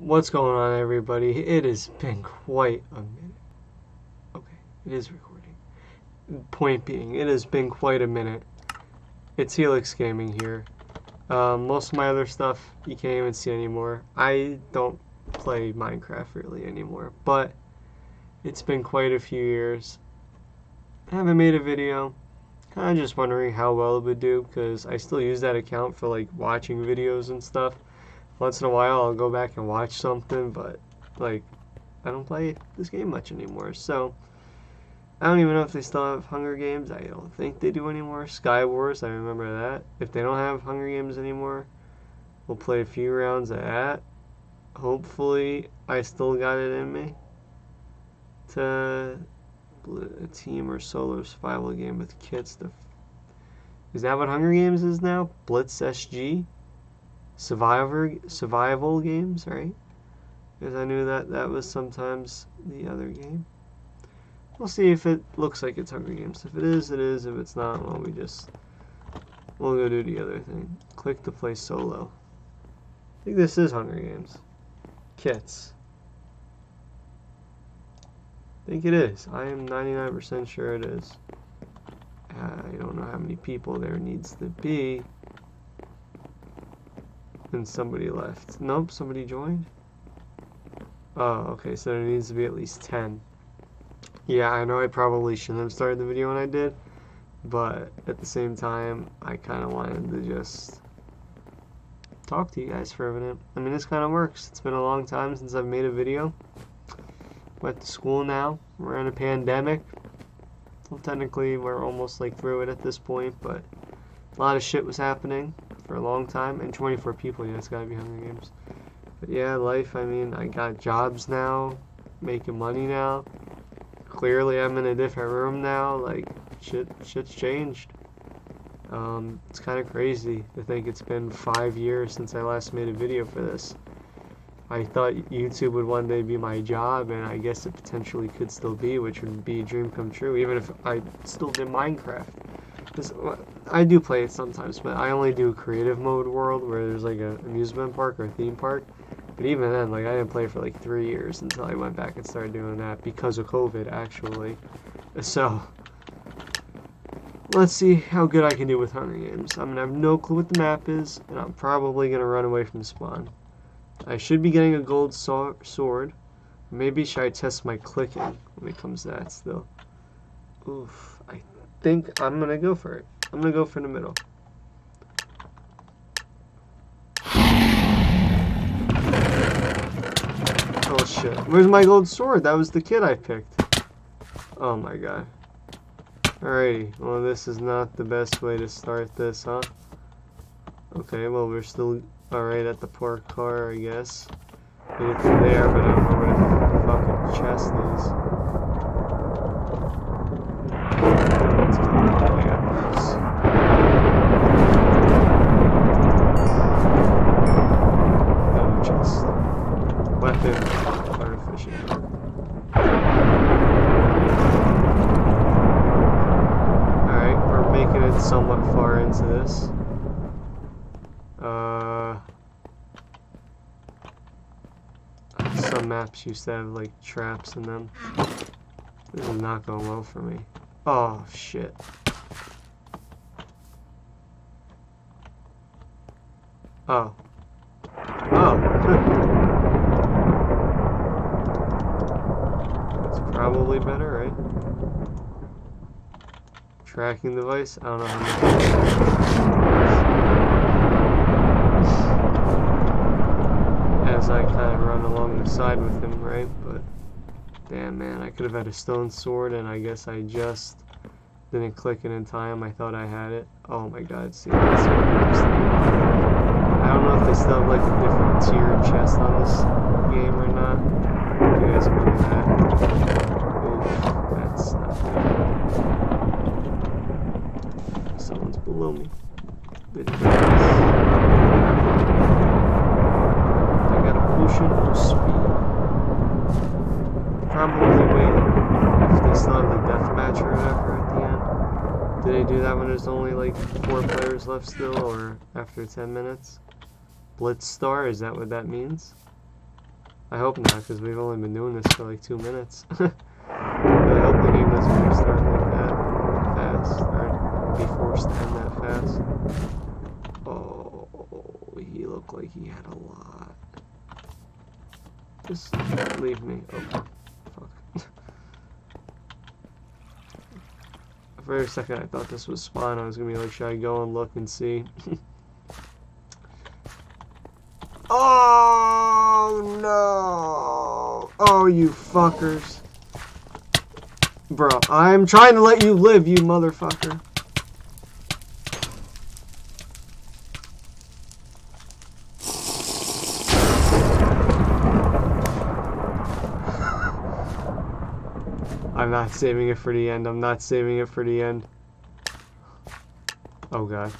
What's going on, everybody? It has been quite a minute. Okay, it is recording. Point being, it has been quite a minute. It's Helix Gaming here. Um, most of my other stuff you can't even see anymore. I don't play Minecraft really anymore, but it's been quite a few years. I haven't made a video. I'm just wondering how well it would do because I still use that account for like watching videos and stuff once in a while I'll go back and watch something, but like I don't play this game much anymore. So I don't even know if they still have Hunger Games. I don't think they do anymore. Sky Wars, I remember that. If they don't have Hunger Games anymore, we'll play a few rounds of that. Hopefully, I still got it in me to a team or solo survival game with kits. To is that what Hunger Games is now? Blitz SG survivor survival games, right? Because I knew that that was sometimes the other game. We'll see if it looks like it's Hunger Games. If it is, it is. If it's not, well, we just we'll go do the other thing. Click to play solo. I think this is Hunger Games. Kits. I think it is. I am 99% sure it is. I don't know how many people there needs to be. And somebody left. Nope, somebody joined. Oh, okay, so there needs to be at least 10. Yeah, I know I probably shouldn't have started the video when I did, but at the same time, I kind of wanted to just talk to you guys for a minute. I mean, this kind of works. It's been a long time since I've made a video. Went to school now. We're in a pandemic. Well, technically, we're almost like through it at this point, but a lot of shit was happening for a long time. And 24 people, yeah, it's gotta be Hunger Games. But yeah, life, I mean, I got jobs now, making money now. Clearly, I'm in a different room now. Like, shit, shit's changed. Um, it's kind of crazy to think it's been five years since I last made a video for this. I thought YouTube would one day be my job, and I guess it potentially could still be, which would be a dream come true, even if I still did Minecraft. Because uh, I do play it sometimes, but I only do creative mode world where there's like an amusement park or a theme park. But even then, like I didn't play for like three years until I went back and started doing that because of COVID, actually. So let's see how good I can do with Hunger Games. I'm gonna have no clue what the map is, and I'm probably gonna run away from spawn. I should be getting a gold so sword. Maybe should I test my clicking when it comes to that still? Oof, think I'm gonna go for it. I'm gonna go for the middle. Oh shit. Where's my gold sword? That was the kid I picked. Oh my god. Alrighty. Well, this is not the best way to start this, huh? Okay, well, we're still alright at the poor car, I guess. Made it there, but I don't know where the fucking chest is. Somewhat far into this. Uh, some maps used to have like traps in them. This is not going well for me. Oh shit. Oh. Oh. That's probably better, right? Tracking device? I don't know how. As I kind of run along the side with him, right? But, damn man, I could have had a stone sword and I guess I just didn't click it in time. I thought I had it. Oh my god, see, I don't know if they still have like a different tier chest on this game or not. You guys can do that. Oof, that's not good. I got a potion of speed. Probably wait if they still have the death match or whatever at the end. Do they do that when there's only like four players left still or after 10 minutes? Blitz star, is that what that means? I hope not, because we've only been doing this for like two minutes. I hope the game doesn't restart like that fast, or be forced to end that fast. Oh, he like he had a lot. Just leave me. Okay. Fuck. For a second, I thought this was spawn. I was gonna be like, should I go and look and see? oh no! Oh, you fuckers. Bro, I'm trying to let you live, you motherfucker. I'm not saving it for the end. I'm not saving it for the end. Oh god.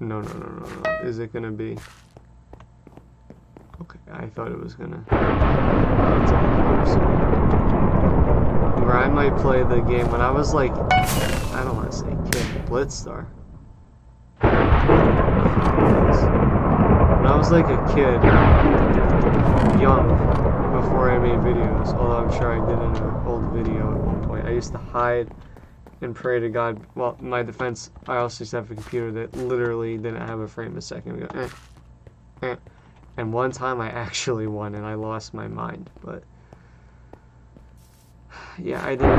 No, no, no, no, no. Is it gonna be? Okay, I thought it was gonna. Where I might play the game when I was like, I don't want to say kid, Blitzstar. When I was like a kid, young, before I made videos, although I'm sure I did in an old video at one point, I used to hide and pray to God. Well, my defense, I also used to have a computer that literally didn't have a frame a second. Eh, eh. And one time I actually won and I lost my mind, but yeah, I didn't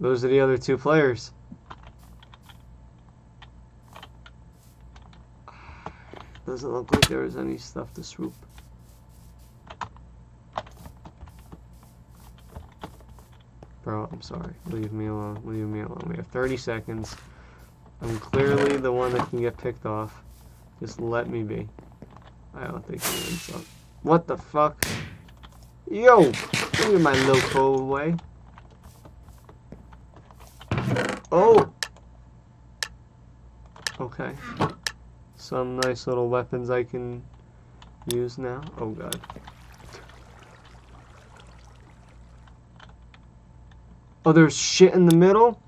Those are the other two players. Doesn't look like there is any stuff to swoop. Bro, I'm sorry. Leave me alone. Leave me alone. We have 30 seconds. I'm clearly the one that can get picked off. Just let me be. I don't think wins up. What the fuck? Yo! Give me my loco away. Oh! Okay. Some nice little weapons I can use now. Oh god. Oh, there's shit in the middle?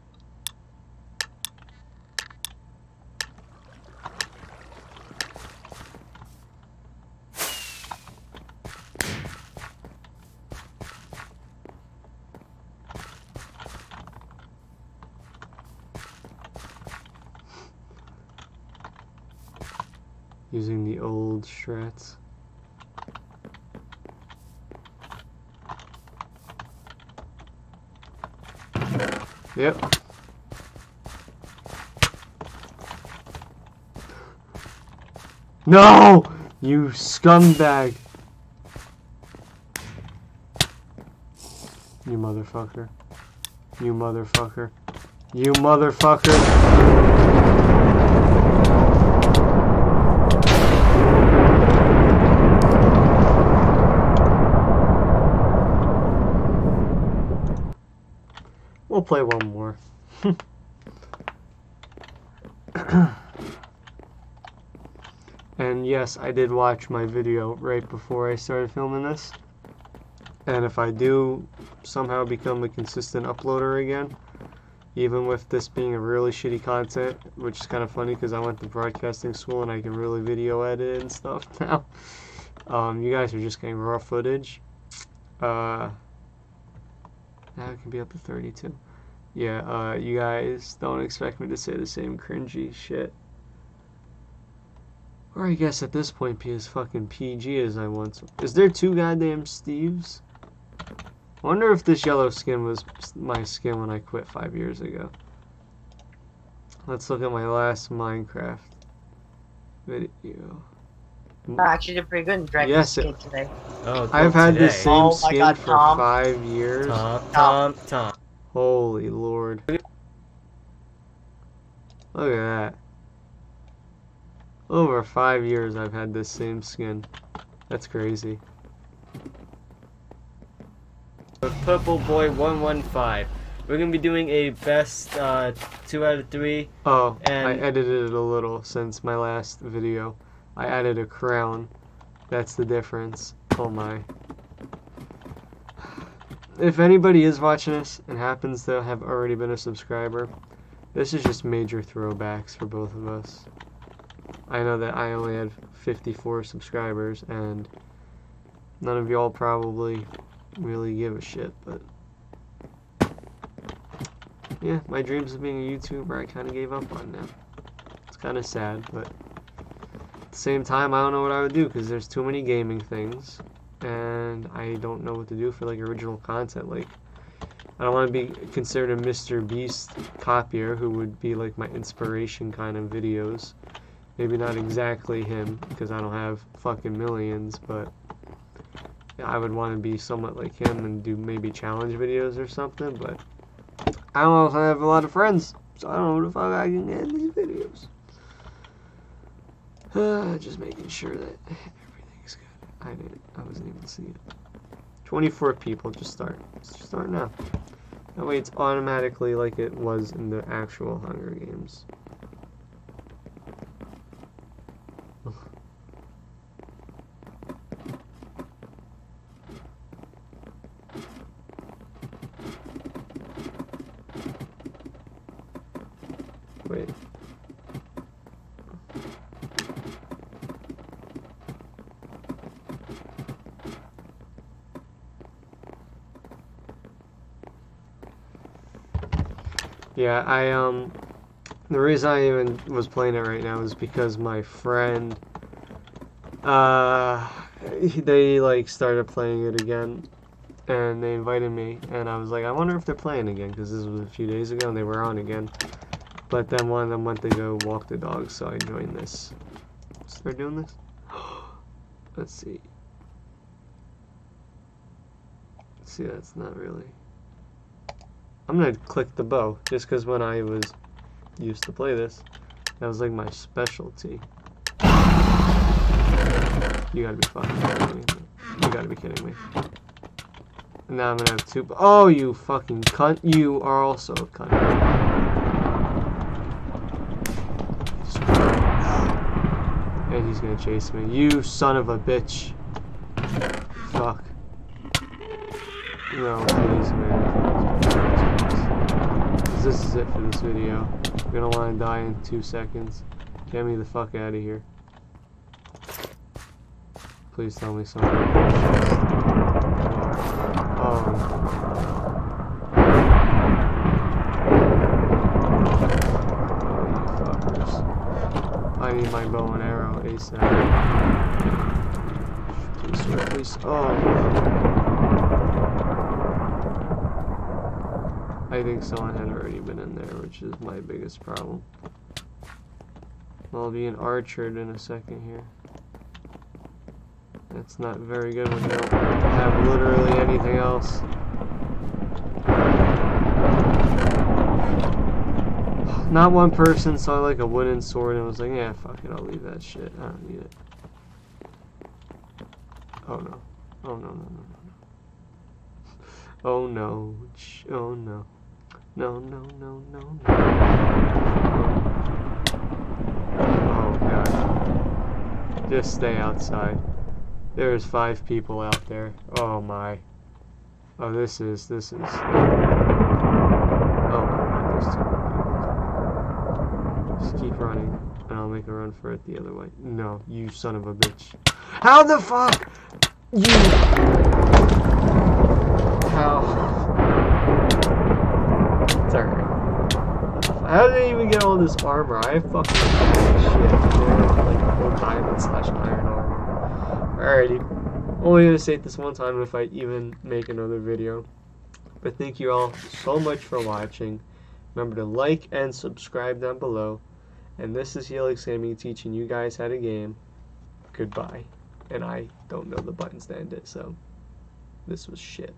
Using the old strats. Yep. No! You scumbag! You motherfucker. You motherfucker. You motherfucker! We'll play one more. and yes, I did watch my video right before I started filming this. And if I do somehow become a consistent uploader again, even with this being a really shitty content, which is kind of funny because I went to broadcasting school and I can really video edit and stuff now. Um, you guys are just getting raw footage. Uh, now it can be up to 32 yeah, uh, you guys don't expect me to say the same cringy shit. Or I guess at this point be as fucking PG as I once. Is there two goddamn Steves? I wonder if this yellow skin was my skin when I quit five years ago. Let's look at my last Minecraft video. I actually did pretty good in Dragon Yes, skin it- today. Oh, I've had today. the same Oh my skin God, for Tom. five years. Tom, Tom, Tom. Holy lord. Look at that. Over five years I've had this same skin. That's crazy. Purple Boy 115. We're gonna be doing a best uh, two out of three. Oh, I edited it a little since my last video. I added a crown. That's the difference. Oh my. If anybody is watching this and happens to have already been a subscriber, this is just major throwbacks for both of us. I know that I only had 54 subscribers, and none of y'all probably really give a shit, but yeah, my dreams of being a YouTuber I kind of gave up on now. It's kind of sad, but at the same time, I don't know what I would do because there's too many gaming things, and I don't know what to do for like original content. Like, I don't want to be considered a Mr. Beast copier who would be like my inspiration kind of videos. Maybe not exactly him because I don't have fucking millions, but I would want to be somewhat like him and do maybe challenge videos or something. But I don't know if I have a lot of friends, so I don't know if I can get these videos. Uh, just making sure that. I didn't. I wasn't even seeing it. 24 people. Just start. Just start now. That way it's automatically like it was in the actual Hunger Games. Yeah, I um the reason I even was playing it right now is because my friend uh they like started playing it again and they invited me and I was like I wonder if they're playing again because this was a few days ago and they were on again. But then one of them went to go walk the dog so I joined this. So they're doing this? Let's see. see, that's not really. I'm gonna click the bow just because when I was used to play this, that was like my specialty. You gotta be fucking kidding me. You gotta be kidding me. And now I'm gonna have two. Oh, you fucking cunt! You are also a cunt. And he's gonna chase me. You son of a bitch. Fuck. No, please, man. This is it for this video. I'm gonna want to die in two seconds. Get me the fuck out of here. Please tell me something. Oh. I need my bow and arrow ASAP. Please, please. Oh. I think someone had already been in there, which is my biggest problem. I'll be an archer in a second here. That's not very good when you don't have literally anything else. Not one person saw like a wooden sword and was like, yeah, fuck it, I'll leave that shit. I don't need it. Oh no. Oh no, no, no, no, no. Oh no. Oh no. No, no, no, no, no. Oh god. Just stay outside. There's five people out there. Oh my. Oh, this is, this is. Oh. Just keep running, and I'll make a run for it the other way. No, you son of a bitch. How the fuck? You. How? How did I even get all this armor? I fucking shit, dude. Like, full diamond slash iron armor. Alrighty. Only gonna say it this one time if I even make another video. But thank you all so much for watching. Remember to like and subscribe down below. And this is Helix Gaming teaching you guys how to game. Goodbye. And I don't know the buttons to end it, so this was shit.